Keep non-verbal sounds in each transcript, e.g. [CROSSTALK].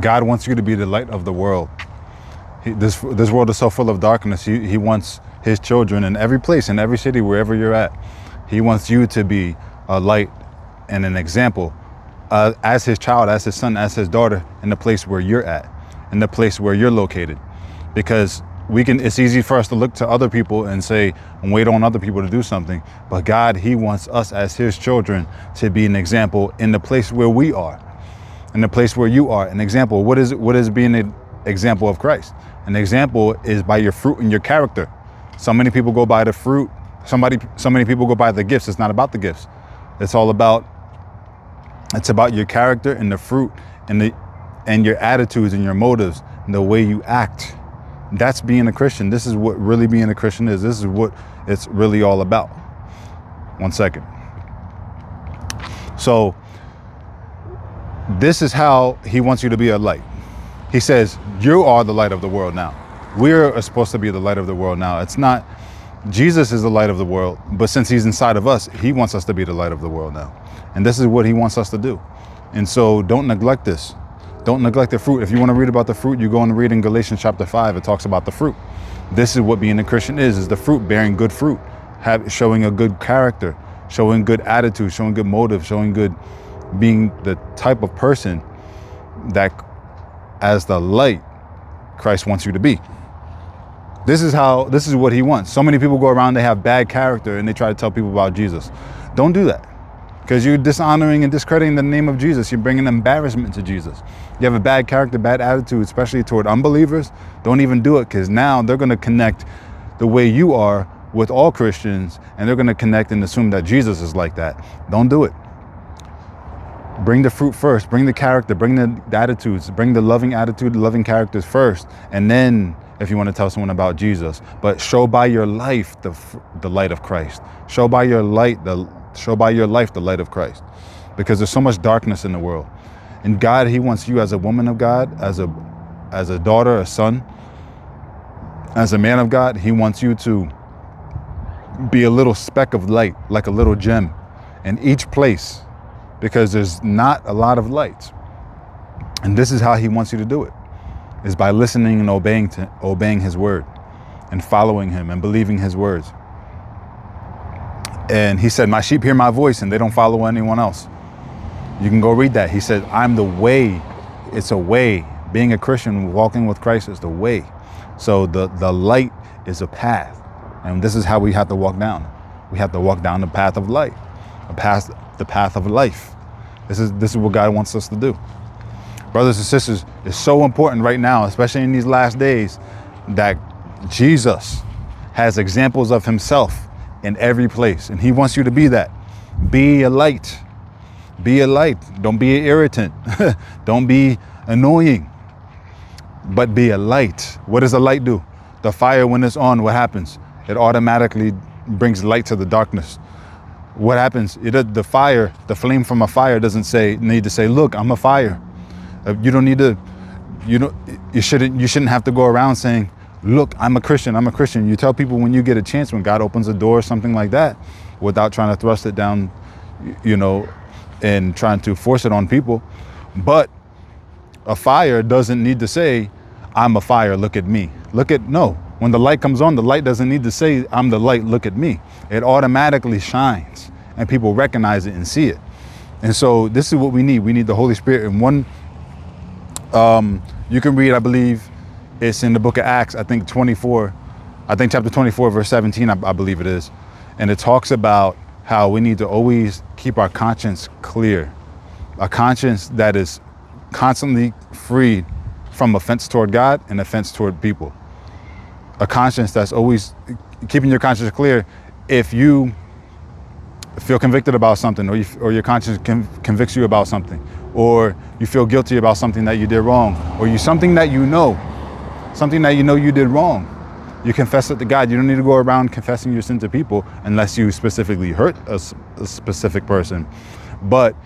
God wants you to be the light of the world. He, this this world is so full of darkness. He, he wants his children in every place, in every city, wherever you're at. He wants you to be a light and an example uh, as his child, as his son, as his daughter in the place where you're at, in the place where you're located. Because we can it's easy for us to look to other people and say and wait on other people to do something. But God, He wants us as His children to be an example in the place where we are, in the place where you are. An example. What is what is being an example of Christ? An example is by your fruit and your character. So many people go by the fruit. Somebody, so many people go by the gifts. It's not about the gifts. It's all about. It's about your character and the fruit and the, and your attitudes and your motives and the way you act. That's being a Christian. This is what really being a Christian is. This is what it's really all about. One second. So, this is how he wants you to be a light. He says, You are the light of the world now. We're supposed to be the light of the world now. It's not, Jesus is the light of the world, but since he's inside of us, he wants us to be the light of the world now. And this is what he wants us to do. And so don't neglect this. Don't neglect the fruit. If you want to read about the fruit, you go and read in Galatians chapter 5. It talks about the fruit. This is what being a Christian is, is the fruit, bearing good fruit, have, showing a good character, showing good attitude, showing good motive, showing good, being the type of person that as the light Christ wants you to be. This is how, this is what he wants. So many people go around, they have bad character and they try to tell people about Jesus. Don't do that because you're dishonoring and discrediting the name of Jesus. You're bringing embarrassment to Jesus. You have a bad character, bad attitude, especially toward unbelievers. Don't even do it because now they're going to connect the way you are with all Christians and they're going to connect and assume that Jesus is like that. Don't do it. Bring the fruit first, bring the character, bring the attitudes, bring the loving attitude, loving characters first, and then if you want to tell someone about Jesus. But show by your life the, the light of Christ. Show by your light, the show by your life the light of Christ. Because there's so much darkness in the world. And God, He wants you as a woman of God, as a as a daughter, a son, as a man of God, He wants you to be a little speck of light, like a little gem in each place because there's not a lot of lights. And this is how he wants you to do it is by listening and obeying to, obeying his word and following him and believing his words. And he said, My sheep hear my voice and they don't follow anyone else. You can go read that. He said, I'm the way. It's a way. Being a Christian, walking with Christ is the way. So the, the light is a path. And this is how we have to walk down. We have to walk down the path of light, a path, the path of life. This is this is what God wants us to do. Brothers and sisters, it's so important right now, especially in these last days, that Jesus has examples of himself in every place. And he wants you to be that. Be a light. Be a light. Don't be an irritant. [LAUGHS] Don't be annoying. But be a light. What does a light do? The fire, when it's on, what happens? It automatically brings light to the darkness what happens? It, the fire, the flame from a fire doesn't say need to say, "Look, I'm a fire." Uh, you don't need to. You don't. You shouldn't. You shouldn't have to go around saying, "Look, I'm a Christian. I'm a Christian." You tell people when you get a chance, when God opens a door, or something like that, without trying to thrust it down, you know, and trying to force it on people. But a fire doesn't need to say, "I'm a fire. Look at me." Look at no. When the light comes on, the light doesn't need to say, I'm the light, look at me. It automatically shines and people recognize it and see it. And so this is what we need. We need the Holy Spirit. And one, um, you can read, I believe it's in the book of Acts, I think 24, I think chapter 24, verse 17, I, I believe it is. And it talks about how we need to always keep our conscience clear, a conscience that is constantly free from offense toward God and offense toward people a conscience that's always keeping your conscience clear if you feel convicted about something or, you, or your conscience can convicts you about something or you feel guilty about something that you did wrong or you something that you know something that you know you did wrong you confess it to god. You don't need to go around confessing your sin to people unless you specifically hurt a, a specific person. But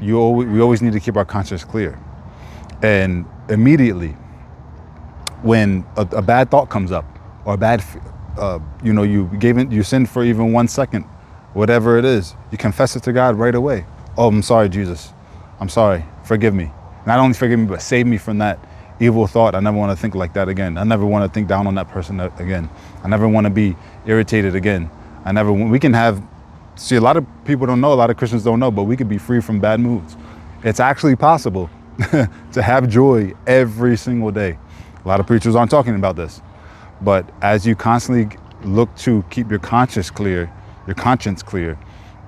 you always, we always need to keep our conscience clear. And immediately when a, a bad thought comes up or a bad, uh, you know, you gave it, you sinned for even one second, whatever it is, you confess it to God right away. Oh, I'm sorry, Jesus. I'm sorry. Forgive me. Not only forgive me, but save me from that evil thought. I never want to think like that again. I never want to think down on that person again. I never want to be irritated again. I never, we can have, see, a lot of people don't know, a lot of Christians don't know, but we could be free from bad moods. It's actually possible [LAUGHS] to have joy every single day. A lot of preachers aren't talking about this. But as you constantly look to keep your conscience clear, your conscience clear,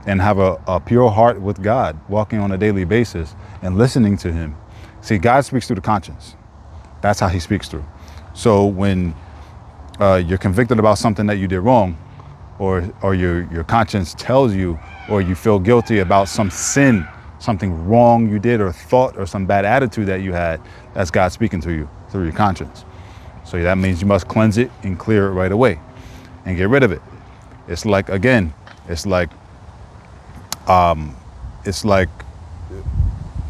and have a, a pure heart with God, walking on a daily basis and listening to Him. See, God speaks through the conscience. That's how He speaks through. So when uh, you're convicted about something that you did wrong, or or your your conscience tells you, or you feel guilty about some sin, something wrong you did, or thought, or some bad attitude that you had, that's God speaking to you through your conscience. So that means you must cleanse it and clear it right away, and get rid of it. It's like again, it's like um, it's like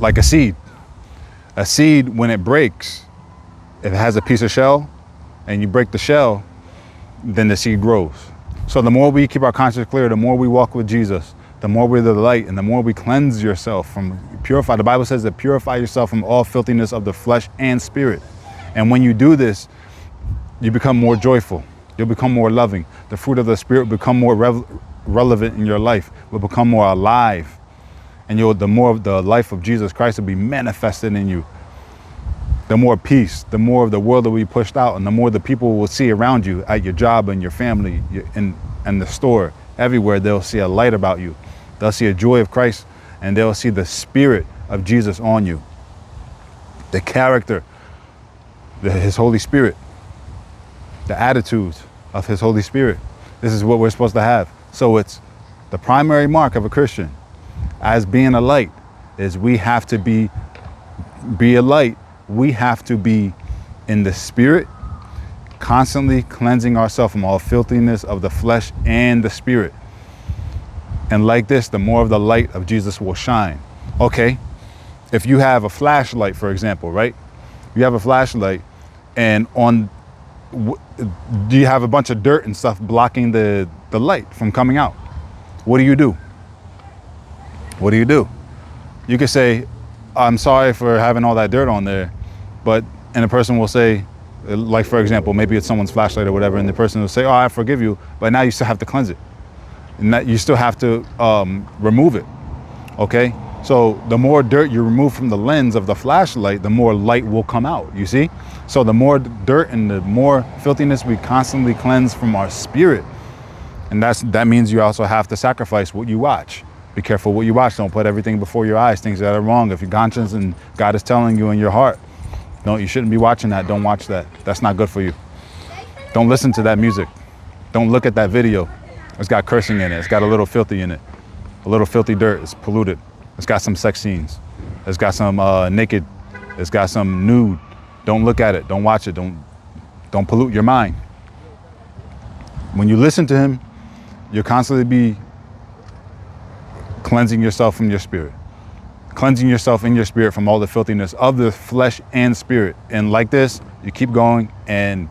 like a seed. A seed when it breaks, if it has a piece of shell, and you break the shell, then the seed grows. So the more we keep our conscience clear, the more we walk with Jesus, the more we're the light, and the more we cleanse yourself from purify. The Bible says to purify yourself from all filthiness of the flesh and spirit. And when you do this, you become more joyful. You'll become more loving. The fruit of the spirit will become more re relevant in your life. Will become more alive. And you'll the more of the life of Jesus Christ will be manifested in you the more peace, the more of the world will be pushed out, and the more the people will see around you at your job and your family and, and the store, everywhere, they'll see a light about you. They'll see a joy of Christ, and they'll see the spirit of Jesus on you. The character, the, his Holy Spirit, the attitudes of his Holy Spirit. This is what we're supposed to have. So it's the primary mark of a Christian as being a light is we have to be be a light we have to be in the spirit, constantly cleansing ourselves from all filthiness of the flesh and the spirit. And like this, the more of the light of Jesus will shine. Okay, if you have a flashlight, for example, right? You have a flashlight, and on, do you have a bunch of dirt and stuff blocking the, the light from coming out? What do you do? What do you do? You could say, I'm sorry for having all that dirt on there, but, and a person will say, like for example, maybe it's someone's flashlight or whatever, and the person will say, oh, I forgive you, but now you still have to cleanse it. And that you still have to um, remove it, okay? So the more dirt you remove from the lens of the flashlight, the more light will come out, you see? So the more dirt and the more filthiness we constantly cleanse from our spirit, and that's that means you also have to sacrifice what you watch. Be careful what you watch. Don't put everything before your eyes, things that are wrong. If your conscience and God is telling you in your heart, no, you shouldn't be watching that. Don't watch that. That's not good for you. Don't listen to that music. Don't look at that video. It's got cursing in it. It's got a little filthy in it. A little filthy dirt. It's polluted. It's got some sex scenes. It's got some uh, naked. It's got some nude. Don't look at it. Don't watch it. Don't don't pollute your mind. When you listen to him, you'll constantly be cleansing yourself from your spirit cleansing yourself in your spirit from all the filthiness of the flesh and spirit. And like this, you keep going and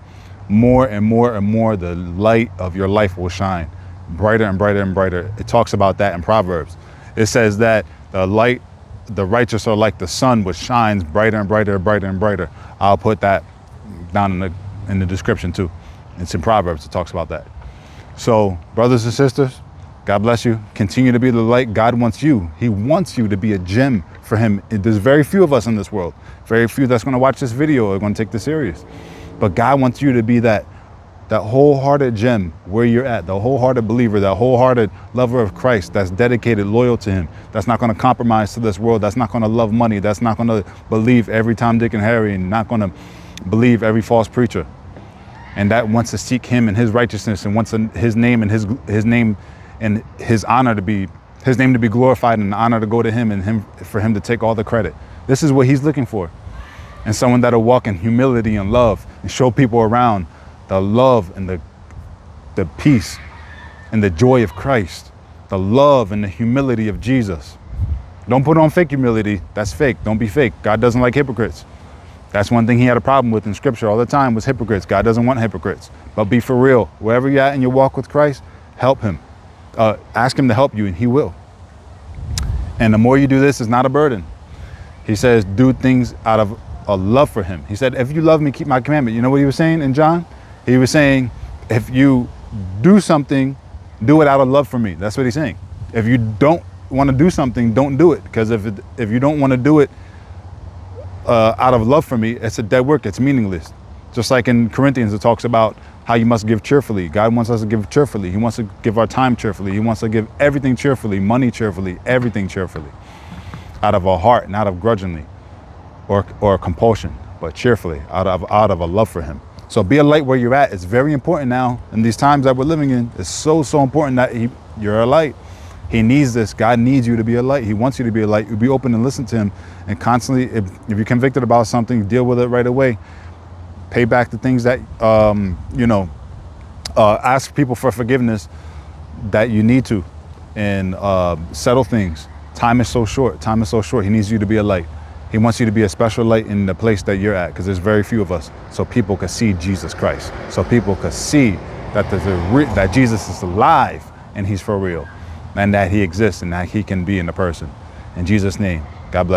more and more and more the light of your life will shine brighter and brighter and brighter. It talks about that in Proverbs. It says that the light, the righteous are like the sun which shines brighter and brighter and brighter and brighter. I'll put that down in the in the description too. It's in Proverbs, it talks about that. So, brothers and sisters, God bless you. Continue to be the light God wants you. He wants you to be a gem for him. There's very few of us in this world. Very few that's going to watch this video are going to take this serious. But God wants you to be that that wholehearted gem where you're at, the wholehearted believer, that wholehearted lover of Christ that's dedicated, loyal to him, that's not going to compromise to this world, that's not going to love money, that's not going to believe every Tom, Dick, and Harry, and not going to believe every false preacher. And that wants to seek him and his righteousness and wants his name and his his name and his honor to be his name to be glorified and honor to go to him and him for him to take all the credit. This is what he's looking for. And someone that'll walk in humility and love and show people around the love and the the peace and the joy of Christ, the love and the humility of Jesus. Don't put on fake humility. That's fake. Don't be fake. God doesn't like hypocrites. That's one thing he had a problem with in scripture all the time was hypocrites. God doesn't want hypocrites. But be for real. Wherever you're at in your walk with Christ, help him uh, ask him to help you and he will. And the more you do this, it's not a burden. He says, do things out of a love for him. He said, if you love me, keep my commandment. You know what he was saying in John? He was saying, if you do something, do it out of love for me. That's what he's saying. If you don't want to do something, don't do it. Because if, it, if you don't want to do it uh, out of love for me, it's a dead work. It's meaningless. Just like in Corinthians, it talks about how you must give cheerfully. God wants us to give cheerfully. He wants to give our time cheerfully. He wants to give everything cheerfully, money cheerfully, everything cheerfully, out of a heart, not of grudgingly or, or compulsion, but cheerfully, out of, out of a love for Him. So be a light where you're at. It's very important now in these times that we're living in. It's so, so important that he, you're a light. He needs this. God needs you to be a light. He wants you to be a light. You be open and listen to him and constantly, if, if you're convicted about something, deal with it right away pay back the things that um, you know uh, ask people for forgiveness that you need to and uh, settle things time is so short time is so short he needs you to be a light he wants you to be a special light in the place that you're at because there's very few of us. So people can see jesus christ. So people can see that there's a that jesus is alive and he's for real and that he exists and that he can be in a person. In jesus name god bless